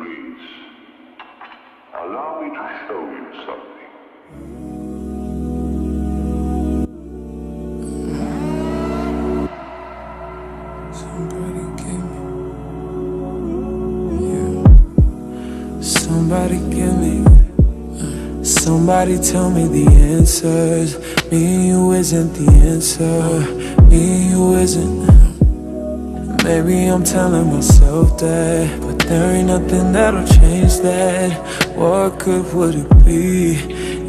please. Allow me to show you something. Somebody give me. Yeah. Uh. Somebody tell me the answers. Me and you isn't the answer. Me and you isn't. Uh. Maybe I'm telling myself that, but there ain't nothing that'll change that. What good would it be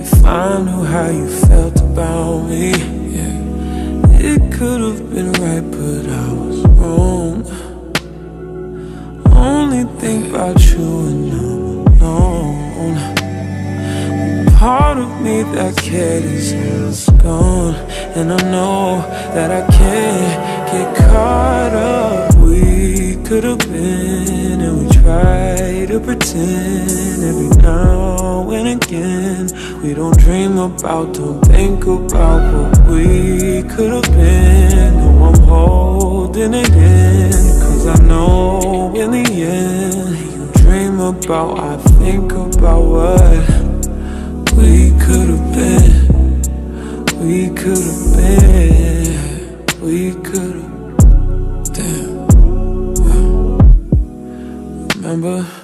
if I knew how you felt about me? Yeah. It could have been right, but I was wrong. Only think about you and I'm alone. Part of me that cared is gone, and I know that I again. We don't dream about, don't think about what we could have been. No, I'm holding it in, cause I know in the end, you dream about, I think about what. We could have been, we could have been, we could have. Damn. Remember,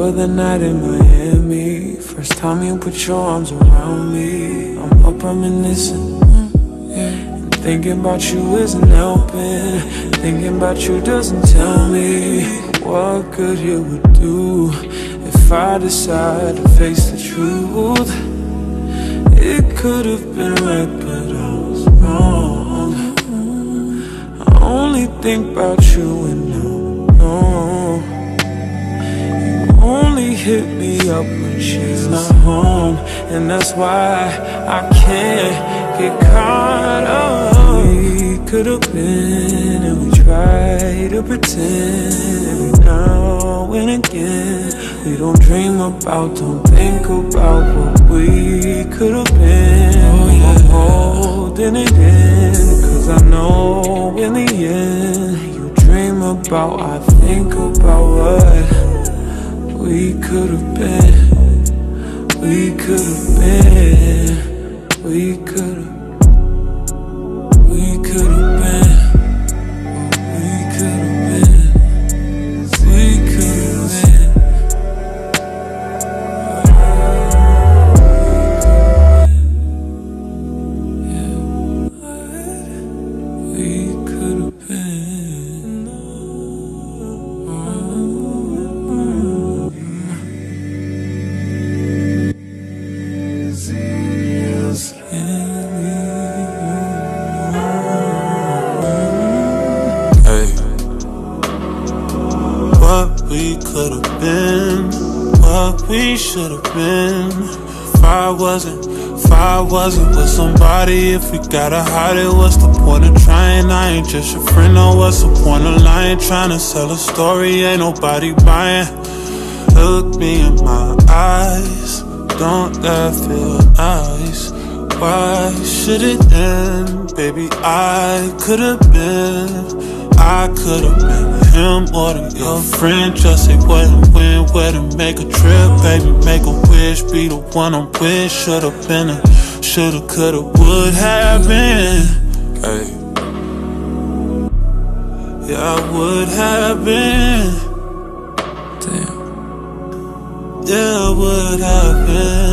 remember the night in Miami. First time you put your arms around me. I'm up reminiscing. Mm, and thinking about you isn't helping. Thinking about you doesn't tell me what good it would do if I decide to face the truth. It could have been right, but I was wrong. I only think about you and hit me up when she's not home, and that's why I can't get caught up. We could have been, and we try to pretend every now and again. We don't dream about, don't think about what we could have been. Oh, yeah. I'm holding it in, cause I know in the end, you dream about, I think we could have been. We could have been, What we could have been, what we should have been. If I wasn't, if I wasn't with somebody, if we gotta hide it, what's the point of trying? I ain't just your friend, no, what's the point of lying? Trying to sell a story, ain't nobody buying. Look me in my eyes, don't that feel nice? Why should it end? Baby, I could have been. I could have been him or your friend. Just say what and when, where to make a trip. Baby, make a wish, be the one I'm with. Should've been a, shoulda, coulda, would have been. Hey. Yeah, I would have been. Damn. Yeah, I would have been.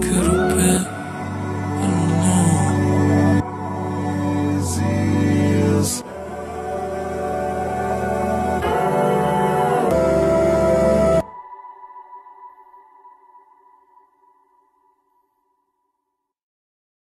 ficar.